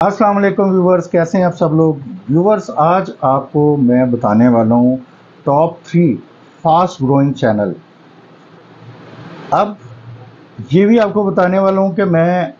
अस्सलाम वालेकुम व्यूवर्स, कैसे हैं आप सब लोग? व्यूवर्स, आज आपको मैं बताने वाला हूँ top three fast growing channel. अब ये भी आपको बताने वाला हूँ कि मैं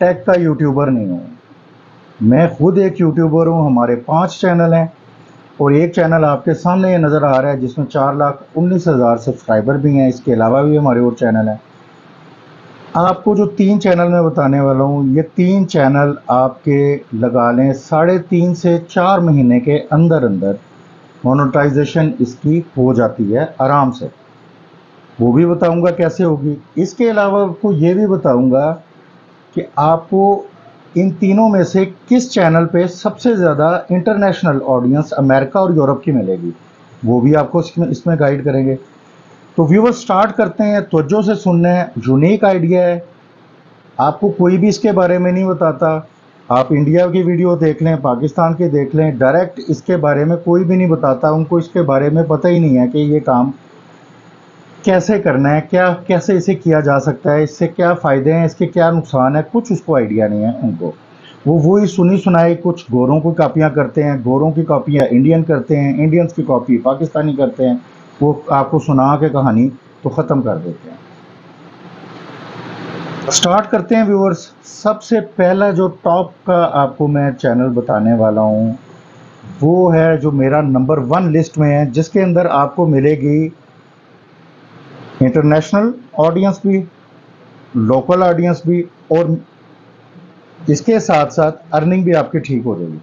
टेक का यूट्यूबर नहीं हूँ। मैं खुद एक यूट्यूबर हूँ, हमारे पाँच चैनल हैं और एक चैनल आपके सामने ये नज़र आ रहा है जिसमें चार लाख उन्नीस हज़ार सब्सक्राइबर भी हैं। इसके अलावा भी हमारे और चैनल हैं। आपको जो तीन चैनल मैं बताने वाला हूँ, ये तीन चैनल आपके लगा लें साढ़े तीन से चार महीने के अंदर अंदर मोनोटाइजेशन इसकी हो जाती है आराम से। वो भी बताऊँगा कैसे होगी। इसके अलावा आपको ये भी बताऊँगा कि आपको इन तीनों में से किस चैनल पे सबसे ज़्यादा इंटरनेशनल ऑडियंस अमेरिका और यूरोप की मिलेगी, वो भी आपको इसमें गाइड करेंगे। तो व्यूवर स्टार्ट करते हैं, तवज्जो से सुनना है यूनिक आइडिया है। आपको कोई भी इसके बारे में नहीं बताता। आप इंडिया की वीडियो देख लें, पाकिस्तान के देख लें डायरेक्ट इसके बारे में कोई भी नहीं बताता। उनको इसके बारे में पता ही नहीं है कि ये काम कैसे करना है, क्या, कैसे इसे किया जा सकता है, इससे क्या फ़ायदे हैं, इसके क्या नुकसान है, कुछ उसको आइडिया नहीं है उनको। वो वही सुनी सुनाई कुछ गोरों की कापियाँ करते हैं, गोरों की कापियाँ इंडियन करते हैं इंडियंस की कॉपी पाकिस्तानी करते हैं। वो आपको सुना के कहानी तो ख़त्म कर देते हैं। स्टार्ट करते हैं व्यूअर्स। सबसे पहला जो टॉप का आपको मैं चैनल बताने वाला हूँ, वो है जो मेरा नंबर वन लिस्ट में है, जिसके अंदर आपको मिलेगी इंटरनेशनल ऑडियंस भी, लोकल ऑडियंस भी, और इसके साथ साथ अर्निंग भी आपकी ठीक हो जाएगी।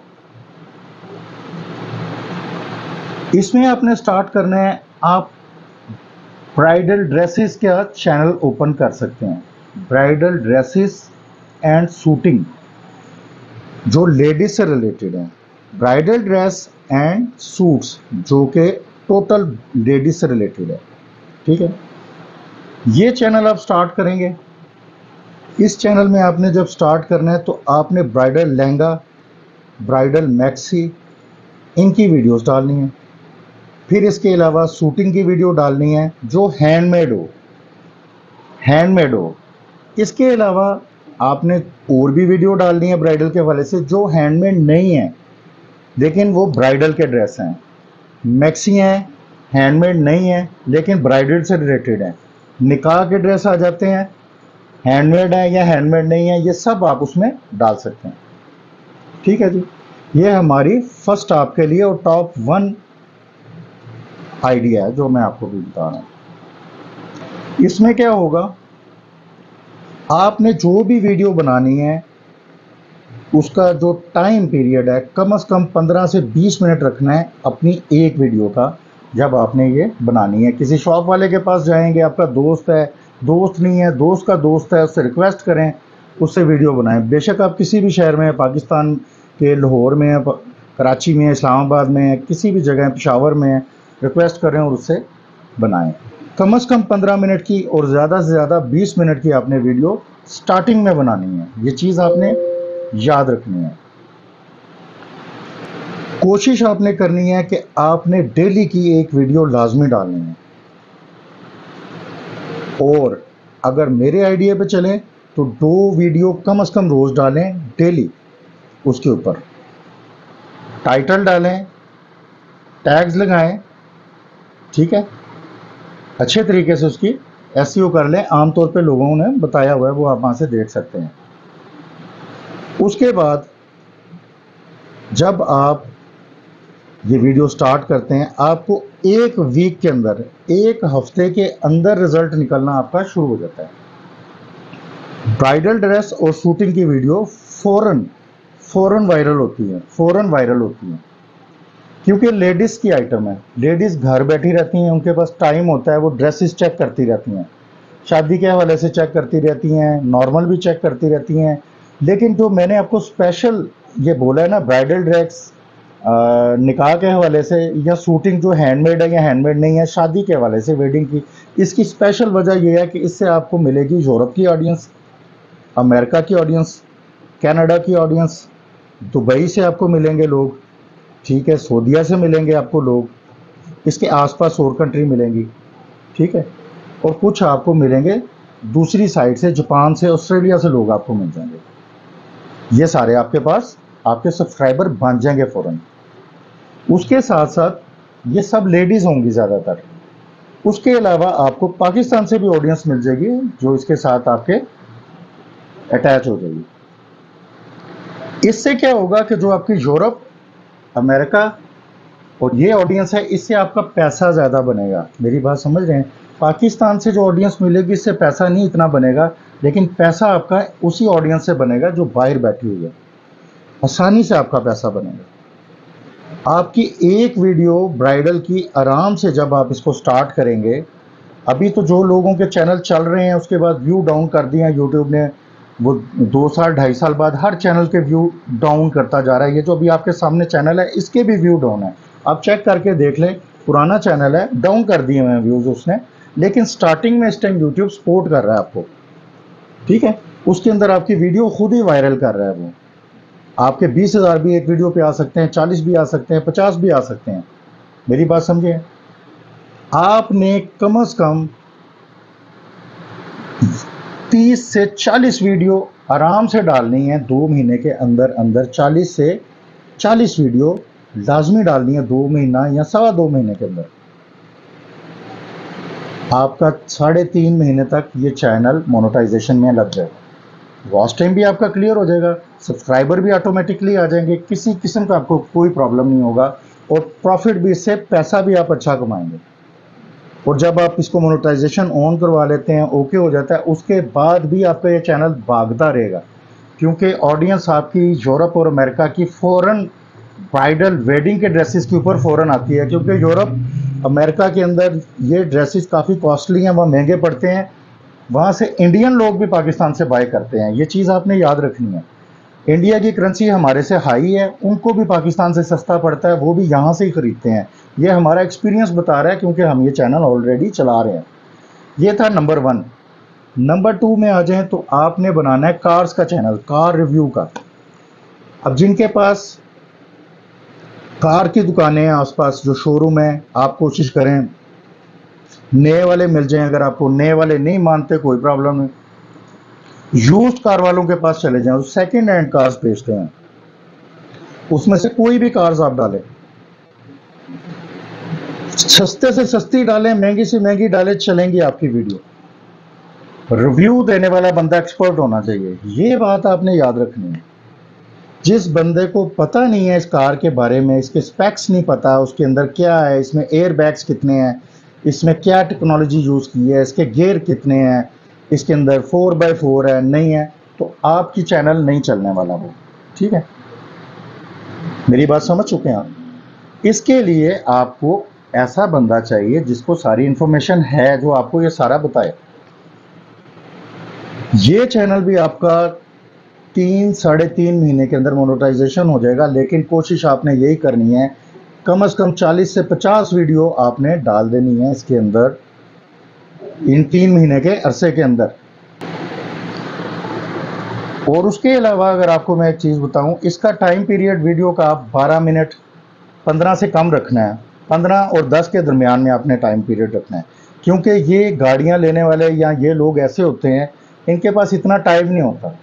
इसमें आपने स्टार्ट करना है आप ब्राइडल ड्रेसेस का चैनल ओपन कर सकते हैं। ब्राइडल ड्रेसेस एंड सूटिंग जो लेडीज़ से रिलेटेड है। ब्राइडल ड्रेस एंड सूट्स जो कि टोटल लेडीज़ से रिलेटेड है। ठीक है? ये चैनल आप स्टार्ट करेंगे। इस चैनल में आपने जब स्टार्ट करना है तो आपने ब्राइडल लहंगा ब्राइडल मैक्सी इनकी वीडियोस डालनी है। फिर इसके अलावा शूटिंग की वीडियो डालनी है जो हैंडमेड हो। हैंडमेड हो। इसके अलावा आपने और भी वीडियो डालनी है ब्राइडल के हवाले से जो हैंडमेड नहीं है। लेकिन वो ब्राइडल के ड्रेस हैं। मैक्सी हैं हैंडमेड नहीं है, लेकिन ब्राइडल से रिलेटेड है। निकाह के ड्रेस आ जाते हैं। हैंडमेड है या हैंडमेड नहीं है, ये सब आप उसमें डाल सकते हैं। ठीक है जी। ये हमारी फ़र्स्ट आपके लिए और टॉप वन आइडिया है, जो मैं आपको भी बता रहा हूँ। इसमें क्या होगा? आपने जो भी वीडियो बनानी है, उसका जो टाइम पीरियड है, कम अज़ कम 15 से 20 मिनट रखना है अपनी एक वीडियो का, जब आपने ये बनानी है। किसी शॉप वाले के पास जाएँगे, आपका दोस्त है, दोस्त नहीं है, दोस्त का दोस्त है, उससे रिक्वेस्ट करें, उससे वीडियो बनाएँ। बेशक आप किसी भी शहर में, पाकिस्तान के लाहौर में कराची में, इस्लामाबाद में, किसी भी जगह, पेशावर में रिक्वेस्ट कर रहे हैं और उससे बनाएँ। कम अज़ कम 15 मिनट की और ज़्यादा से ज़्यादा 20 मिनट की आपने वीडियो स्टार्टिंग में बनानी है। ये चीज़ आपने याद रखनी है। कोशिश आपने करनी है कि आपने डेली की एक वीडियो लाजमी डालनी है। और अगर मेरे आइडिया पे चलें तो दो वीडियो कम अज़ कम रोज़ डालें डेली उसके ऊपर। टाइटल डालें, टैग्स लगाएँ ठीक है? अच्छे तरीके से उसकी एस e कर लें। आमतौर पे लोगों ने बताया हुआ है, वो आप वहाँ से देख सकते हैं। उसके बाद जब आप ये वीडियो स्टार्ट करते हैं, आपको एक वीक के अंदर, एक हफ़्ते के अंदर रिज़ल्ट निकलना आपका शुरू हो जाता है। ब्राइडल ड्रेस और शूटिंग की वीडियो फ़ौरन फ़ौरन वायरल होती है, फ़ौरन वायरल होती है। क्योंकि लेडीज़ की आइटम है। लेडीज़ घर बैठी रहती हैं, उनके पास टाइम होता है, वो ड्रेसेस चेक करती रहती हैं। शादी के हवाले से चेक करती रहती हैं नॉर्मल भी चेक करती रहती हैं। लेकिन जो मैंने आपको स्पेशल ये बोला है ना ब्राइडल ड्रेस निकाह के हवाले से या शूटिंग जो हैंडमेड है या हैंडमेड नहीं है, शादी के हवाले से वेडिंग की, इसकी स्पेशल वजह यह है कि इससे आपको मिलेगी यूरोप की ऑडियंस अमेरिका की ऑडियंस कनाडा की ऑडियंस दुबई से आपको मिलेंगे लोग। ठीक है, सऊदिया से मिलेंगे आपको लोग, इसके आसपास और कंट्री मिलेंगी, ठीक है? और कुछ आपको मिलेंगे दूसरी साइड से, जापान से, ऑस्ट्रेलिया से लोग आपको मिल जाएँगे। ये सारे आपके पास, आपके सब्सक्राइबर बन जाएँगे फ़ौरन। उसके साथ साथ ये सब लेडीज़ होंगी ज़्यादातर। उसके अलावा आपको पाकिस्तान से भी ऑडियंस मिल जाएगी, जो इसके साथ आपके अटैच हो जाएगी। इससे क्या होगा कि जो आपकी यूरोप अमेरिका, और ये ऑडियंस है, इससे आपका पैसा ज़्यादा बनेगा। मेरी बात समझ रहे हैं? पाकिस्तान से जो ऑडियंस मिलेगी, इससे पैसा नहीं इतना बनेगा, लेकिन पैसा आपका उसी ऑडियंस से बनेगा जो बाहर बैठी हुई है। आसानी से आपका पैसा बनेगा। आपकी एक वीडियो ब्राइडल की आराम से जब आप इसको स्टार्ट करेंगे, अभी तो जो लोगों के चैनल चल रहे हैं, उसके बाद व्यू डाउन कर दिए हैं यूट्यूब ने वो दो साल, ढाई साल बाद हर चैनल के व्यू डाउन करता जा रहा है। ये जो अभी आपके सामने चैनल है, इसके भी व्यू डाउन है। आप चेक करके देख लें, पुराना चैनल है डाउन कर दिए हुए हैं व्यूज़ उसने। लेकिन स्टार्टिंग में इस टाइम यूट्यूब सपोर्ट कर रहा है आपको। ठीक है? उसके अंदर आपकी वीडियो खुद ही वायरल कर रहा है वो। आपके बीस हज़ार भी एक वीडियो पे आ सकते हैं, चालीस भी आ सकते हैं, पचास भी आ सकते हैं। मेरी बात समझिए आपने कम अज़ कम तीस से चालीस वीडियो आराम से डालनी है, दो महीने के अंदर अंदर चालीस से चालीस वीडियो लाजमी डालनी है, दो महीना या सवा दो महीने के अंदर। आपका साढ़े तीन महीने तक ये चैनल मोनेटाइजेशन में लग जाएगा। वॉच टाइम भी आपका क्लियर हो जाएगा सब्सक्राइबर भी ऑटोमेटिकली आ जाएँगे, किसी किस्म का आपको कोई प्रॉब्लम नहीं होगा और प्रॉफिट भी, इससे पैसा भी आप अच्छा कमाएँगे। और जब आप इसको मोनोटाइजेशन ऑन करवा लेते हैं ओके हो जाता है, उसके बाद भी आपका ये चैनल भागता रहेगा। क्योंकि ऑडियंस आपकी यूरोप और अमेरिका की फ़ौरन ब्राइडल वेडिंग के ड्रेसेस के ऊपर फ़ौरन आती है, क्योंकि यूरोप, अमेरिका के अंदर ये ड्रेसेस काफ़ी कॉस्टली हैं, वहाँ महँगे पड़ते हैं। वहाँ से इंडियन लोग भी पाकिस्तान से बाय करते हैं। ये चीज़ आपने याद रखनी है। इंडिया की करेंसी हमारे से हाई है, उनको भी पाकिस्तान से सस्ता पड़ता है, वो भी यहाँ से ही ख़रीदते हैं। ये हमारा एक्सपीरियंस बता रहा है क्योंकि हम ये चैनल ऑलरेडी चला रहे हैं। ये था नंबर वन नंबर टू में आ जाएँ तो आपने बनाना है कार्स का चैनल कार रिव्यू का। अब जिनके पास कार की दुकानें हैं आसपास, जो शोरूम है, आप कोशिश करें, नए वाले मिल जाएँ। अगर आपको नए वाले नहीं मानते, कोई प्रॉब्लम नहीं। यूज़ कार वालों के पास चले जाएँ सेकेंड हैंड कार्स बेचते हैं। उसमें से कोई भी कार्स आप डालें। सस्ते से सस्ती डालें, महँगी से महँगी डालें, चलेंगी आपकी वीडियो रिव्यू देने वाला बंदा एक्सपर्ट होना चाहिए। ये बात आपने याद रखनी है। जिस बंदे को पता नहीं है इस कार के बारे में, इसके स्पेक्स नहीं पता, उसके अंदर क्या है, इसमें एयर बैग्स कितने हैं, इसमें क्या टेक्नोलॉजी यूज़ की है, इसके गेयर कितने हैं इसके अंदर फोर बाय फोर है, नहीं है तो आपकी चैनल नहीं चलने वाला वो, ठीक है? मेरी बात समझ चुके हैं आप? इसके लिए आपको ऐसा बंदा चाहिए जिसको सारी इंफॉर्मेशन है, जो आपको ये सारा बताए। ये चैनल भी आपका तीन, साढ़े तीन महीने के अंदर मोनोटाइजेशन हो जाएगा, लेकिन कोशिश आपने यही करनी है, कम अज़ कम 40 से 50 वीडियो आपने डाल देनी है इसके अंदर। इन तीन महीने के अरसे के अंदर। और उसके अलावा अगर आपको मैं एक चीज़ बताऊँ, इसका टाइम पीरियड वीडियो का आप 12 मिनट 15 से कम रखना है। 15 और 10 के दरमियान में आपने टाइम पीरियड रखना है। क्योंकि ये गाड़ियाँ लेने वाले या ये लोग ऐसे होते हैं, इनके पास इतना टाइम नहीं होता।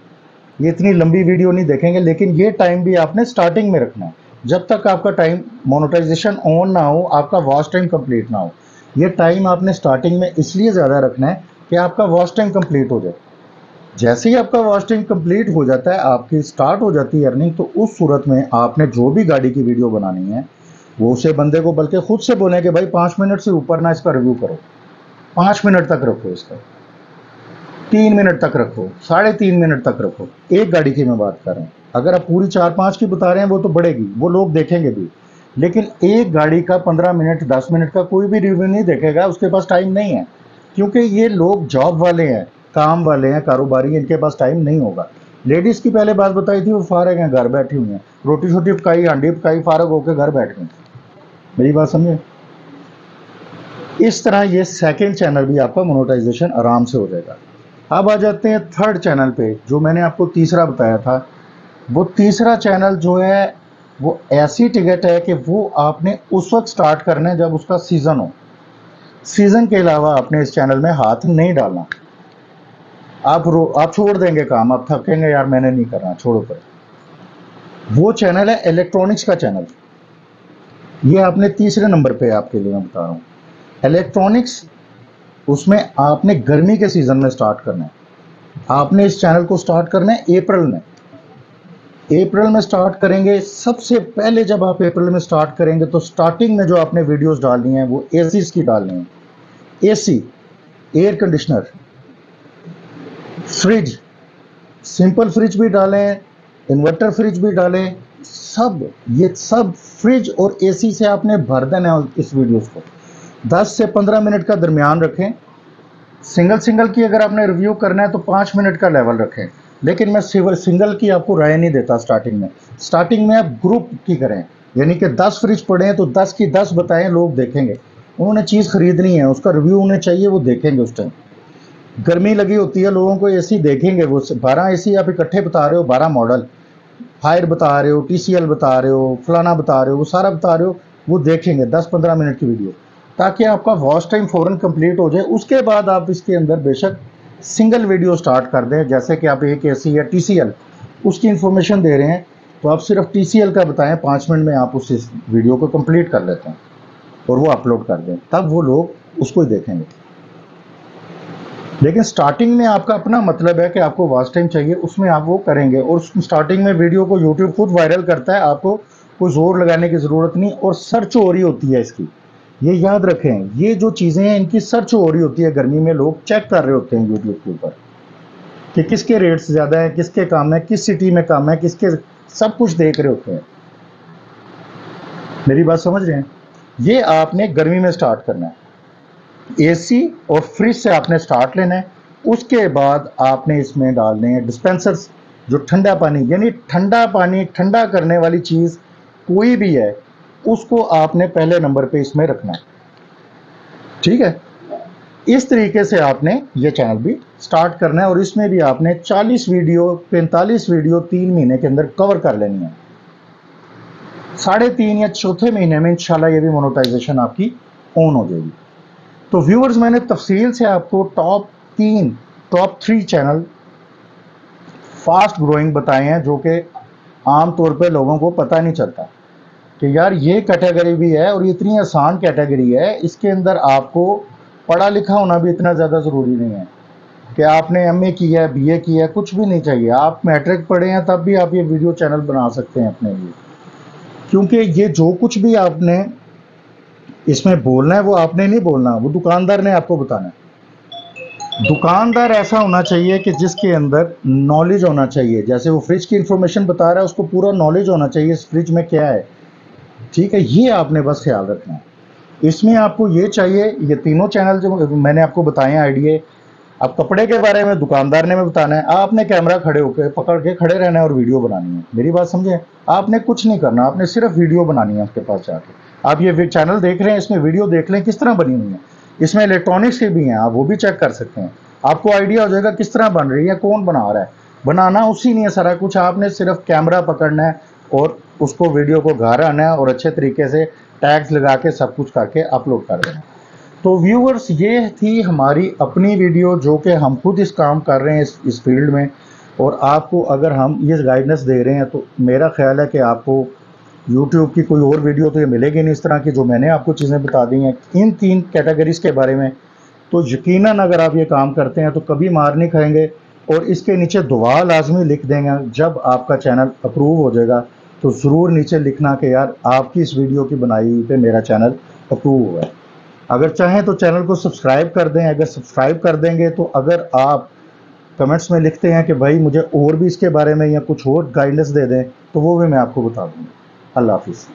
ये इतनी लंबी वीडियो नहीं देखेंगे, लेकिन ये टाइम भी आपने स्टार्टिंग में रखना है। जब तक आपका टाइम मोनोटाइजेशन ऑन ना हो, आपका वॉच टाइम कंप्लीट ना हो। ये टाइम आपने स्टार्टिंग में इसलिए ज़्यादा रखना है कि आपका वॉच टाइम कंप्लीट हो जाए। जैसे ही आपका वॉच टाइम कंप्लीट हो जाता है, आपकी स्टार्ट हो जाती है अर्निंग तो उस सूरत में आपने जो भी गाड़ी की वीडियो बनानी है, वो उसे बंदे को बल्कि खुद से बोलें कि भाई पाँच मिनट से ऊपर ना इसका रिव्यू करो। पाँच मिनट तक रखो इसका। तीन मिनट तक रखो, साढ़े तीन मिनट तक रखो। एक गाड़ी की मैं बात कर रहा हूँ। अगर आप पूरी चार पाँच की बता रहे हैं, वो तो बढ़ेगी। वो लोग देखेंगे भी। लेकिन एक गाड़ी का पंद्रह मिनट, दस मिनट का कोई भी रिव्यू नहीं देखेगा, उसके पास टाइम नहीं है। क्योंकि ये लोग जॉब वाले हैं, काम वाले हैं, कारोबारी इनके पास टाइम नहीं होगा। लेडीज़ की पहले बात बताई थी, वो फारग हैं, घर बैठी हुई हैं। रोटी छोटी पकाई, हांडी पकाई, फारग होकर घर बैठ गई। मेरी बात समझे? इस तरह ये सेकेंड चैनल भी आपका मोनोटाइजेशन आराम से हो जाएगा। अब आ जाते हैं थर्ड चैनल पे, जो मैंने आपको तीसरा बताया था। वो तीसरा चैनल जो है वो ऐसी टिकट है कि वो आपने उस वक्त स्टार्ट करना है जब उसका सीज़न हो। सीज़न के अलावा आपने इस चैनल में हाथ नहीं डालना। आप रो, आप छोड़ देंगे काम, आप थकेंगे, यार मैंने नहीं करना, छोड़ो कर वो चैनल है इलेक्ट्रॉनिक्स का चैनल ये आपने तीसरे नंबर पे आपके लिए मैं बता रहा हूँ। इलेक्ट्रॉनिक्स उसमें आपने गर्मी के सीज़न में स्टार्ट करना है। आपने इस चैनल को स्टार्ट करना है अप्रैल में। अप्रैल में स्टार्ट करेंगे। सबसे पहले जब आप अप्रैल में स्टार्ट करेंगे तो स्टार्टिंग में जो आपने वीडियोस डालनी है, वो ए की डालनी है। AC air conditioner fridge simple fridge भी डालें इन्वर्टर फ्रिज भी डालें। सब, ये सब फ्रिज और एसी से आपने भर देना है इस वीडियोस को। 10 से 15 मिनट का दरमियान रखें। सिंगल सिंगल की अगर आपने रिव्यू करना है तो पाँच मिनट का लेवल रखें। लेकिन मैं सिंगल की आपको राय नहीं देता स्टार्टिंग में। स्टार्टिंग में आप ग्रुप की करें। यानी कि 10 फ्रिज पड़े हैं तो 10 की 10 बताएँ, लोग देखेंगे। उन्होंने चीज़ खरीदनी है, उसका रिव्यू उन्हें चाहिए, वो देखेंगे उस टाइम गर्मी लगी होती है, लोगों को एसी देखेंगे, वो बारह एसी आप इकट्ठे बता रहे हो, बारह मॉडल फायर बता रहे हो टीसीएल बता रहे हो, फलाना बता रहे हो, वो सारा बता रहे हो, वो देखेंगे दस पंद्रह मिनट की वीडियो ताकि आपका वॉच टाइम फ़ौरन कंप्लीट हो जाए, उसके बाद आप इसके अंदर बेशक सिंगल वीडियो स्टार्ट कर दें, जैसे कि आप एक ए सी या टीसीएल उसकी इन्फॉर्मेशन दे रहे हैं तो आप सिर्फ़ टीसीएल का बताएँ, पाँच मिनट में आप उस वीडियो को कंप्लीट कर लेते हैं और वो अपलोड कर दें, तब वो लोग उसको देखेंगे। लेकिन स्टार्टिंग में आपका अपना मतलब है कि आपको वॉच टाइम चाहिए, उसमें आप वो करेंगे और स्टार्टिंग में वीडियो को यूट्यूब खुद वायरल करता है, आपको कोई ज़ोर लगाने की ज़रूरत नहीं और सर्च हो रही होती है इसकी। ये याद रखें, ये जो चीज़ें हैं, इनकी सर्च हो रही होती है गर्मी में, लोग चेक कर रहे होते हैं यूट्यूब के ऊपर कि किसके रेट्स ज़्यादा हैं, किसके काम है, किस सिटी में काम है, किसके सब कुछ देख रहे होते हैं। मेरी बात समझ रहे हैं? ये आपने गर्मी में स्टार्ट करना है। एसी और फ्रिज से आपने स्टार्ट लेना है। उसके बाद आपने इसमें डालने हैं डिस्पेंसर्स जो ठंडा पानी, यानी ठंडा पानी ठंडा करने वाली चीज़ कोई भी है उसको आपने पहले नंबर पे इसमें रखना है। ठीक है? इस तरीके से आपने ये चैनल भी स्टार्ट करना है और इसमें भी आपने 40 वीडियो 45 वीडियो तीन महीने के अंदर कवर कर लेनी है। साढ़े तीन या चौथे महीने में इंशाल्लाह ये भी मोनोटाइजेशन आपकी ऑन हो जाएगी। तो व्यूअर्स मैंने तफसील से आपको टॉप तीन top three channel fast growing बताए हैं, जो कि आम तौर पे लोगों को पता नहीं चलता। कि यार ये कैटेगरी भी है और इतनी आसान कैटेगरी है, इसके अंदर आपको पढ़ा लिखा होना भी इतना ज़्यादा ज़रूरी नहीं है कि आपने एम ए किया है बी ए किया है, कुछ भी नहीं चाहिए। आप मैट्रिक पढ़े हैं, तब भी आप ये वीडियो चैनल बना सकते हैं अपने लिए। क्योंकि ये जो कुछ भी आपने इसमें बोलना है, वो आपने नहीं बोलना, वो दुकानदार ने आपको बताना है। दुकानदार ऐसा होना चाहिए कि जिसके अंदर नॉलेज होना चाहिए। जैसे वो फ्रिज की इंफॉर्मेशन बता रहा है, उसको पूरा नॉलेज होना चाहिए, इस फ्रिज में क्या है। ठीक है, ये आपने बस ख्याल रखना है। इसमें आपको ये चाहिए, ये तीनों चैनल जो मैंने आपको बताए आइडिए आप कपड़े के बारे में, दुकानदार ने में बताना है, आपने कैमरा खड़े होकर पकड़ के खड़े रहना है और वीडियो बनानी है। मेरी बात समझे? आपने कुछ नहीं करना, आपने सिर्फ़ वीडियो बनानी है आपके पास जाके। आप ये चैनल देख रहे हैं, इसमें वीडियो देख लें, किस तरह बनी हुई है। इसमें इलेक्ट्रॉनिक्स के भी हैं, आप वो भी चेक कर सकते हैं। आपको आइडिया हो जाएगा किस तरह बन रही है, कौन बना रहा है। बनाना उसी नहीं है सारा कुछ, आपने सिर्फ़ कैमरा पकड़ना है और उसको वीडियो को घर आना है और अच्छे तरीके से टैग्स लगा के सब कुछ करके अपलोड कर देना। तो व्यूअर्स ये थी हमारी अपनी वीडियो जो कि हम खुद इस काम कर रहे हैं इस इस फ़ील्ड में। और आपको अगर हम ये गाइडेंस दे रहे हैं तो मेरा ख्याल है कि आपको यूट्यूब की कोई और वीडियो तो ये मिलेगी नहीं इस तरह की जो मैंने आपको चीज़ें बता दी हैं। इन तीन कैटेगरीज के बारे में। तो यकीनन अगर आप ये काम करते हैं तो कभी मार नहीं खाएँगे और इसके नीचे दुआ लाजमी लिख देंगे जब आपका चैनल अप्रूव हो जाएगा। तो ज़रूर नीचे लिखना कि यार आपकी इस वीडियो की बनाई हुई पे मेरा चैनल अप्रूव हुआ है। अगर चाहें तो चैनल को सब्सक्राइब कर दें, अगर सब्सक्राइब कर देंगे तो अगर आप कमेंट्स में लिखते हैं कि भाई मुझे और भी इसके बारे में या कुछ और गाइडेंस दे दें तो वो भी मैं आपको बता दूँगा। अल्लाह हाफिज़।